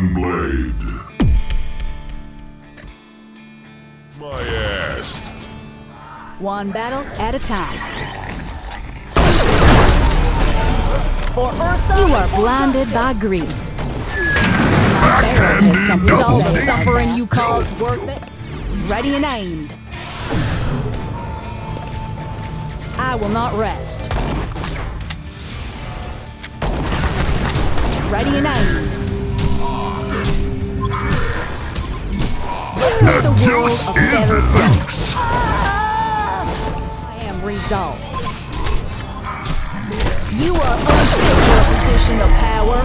Demon Blade. My ass. One battle at a time. For Ursa, you are blinded by greed. My barrel has something to double say. D. Suffering you cause worth it. Ready and aimed. I will not rest. Ready and aimed. The the juice a is loose. I am resolved. You are unfit for a position of power.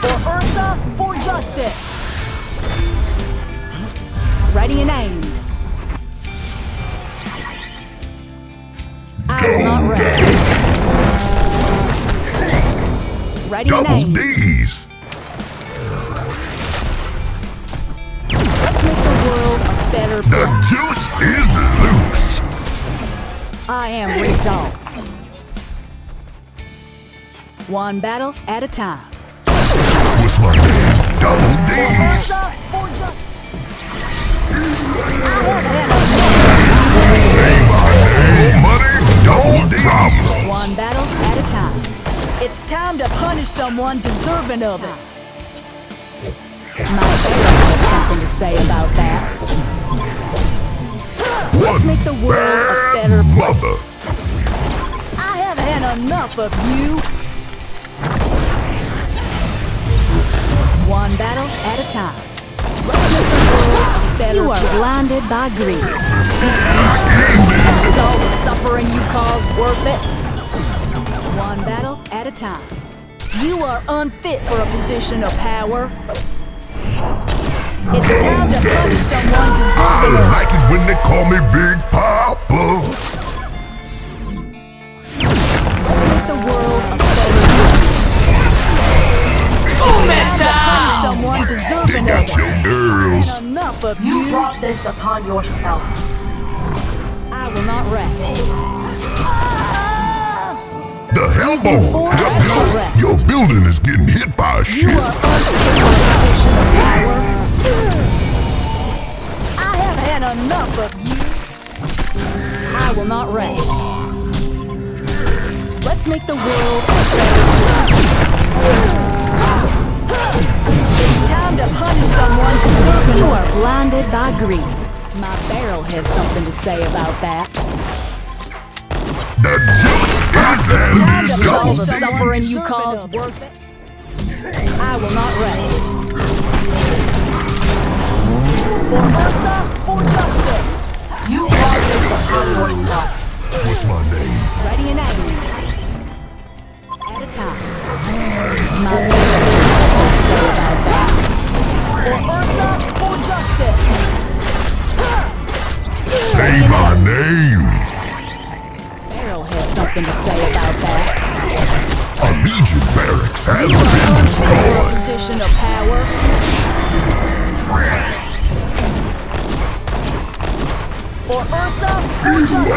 For Ursa, for justice. Ready and aimed. I will not rest. Ready and Double aimed. D's. I am resolved. One battle at a time. What's my name? Double D's. Ursa, for justice. Say my name. Money, double D's. One battle at a time. It's time to punish someone deserving of it. My barrel has something to say about that. Let's make the world a bad better mother. I have had enough of you. One battle at a time. Let's make the world a better You are blinded by greed. Is all the suffering you cause worth it? One battle at a time. You are unfit for a position of power. It's time to punish someone deserving I like it when they call me Big Papa. Enough of You you. brought this upon yourself. I will not rest. The Hellbourne. Help Your building is getting hit by a ship. are unfit for a position of power. I have had enough of you. I will not rest. Let's make the world a better place. It's time to punish someone deserving. You are blinded by greed. My barrel has something to say about that. The juice is Time to. Double the suffering you cause worth it. I will not rest. For Ursa, for justice. You this upon yourself. What's my name? Ready and aiming. At a time. My something to say about that. A Legion barracks has You been destroyed. position of power. For Ursa, justice.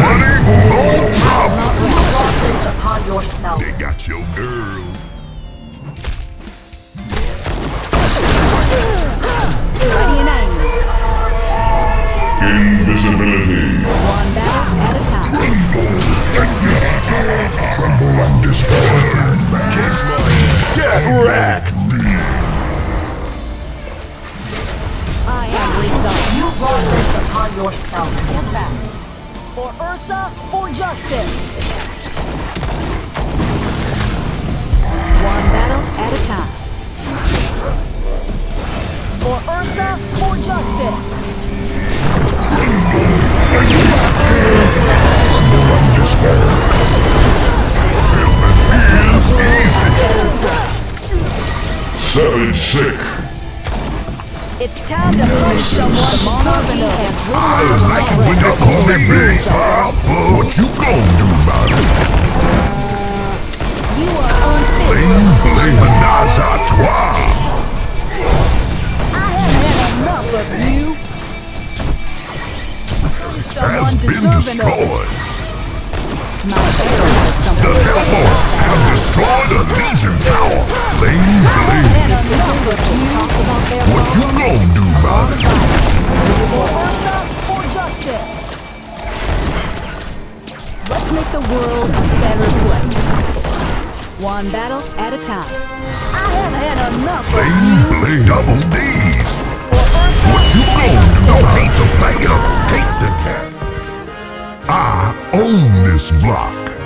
Money, more problems. You brought this upon yourself. They got your girl. Ready and aiming. Invisibility. One battle at a time. And despair. Get wrecked. I am resolved. You brought this upon yourself. Get back. For Ursa, for justice. One battle at a time. For Ursa, for justice. Savage sick. It's time to punish someone deserving of it. I like it when they call me Big Papa. What you gonna do about it? You are unfit. Plain ménage à trois. I have had enough of you. Has Someone been deserving of it. destroyed. My barrel has something The Hellbourne have destroyed the Legion Tower. Flame Blade. And another just talk about their What you gonna do about it? For justice. Let's make the world a better place. One battle at a time. I have had enough of Flame Blade. Double D's. What you gonna do? Don't hate the player. Hate the cat. I own this block.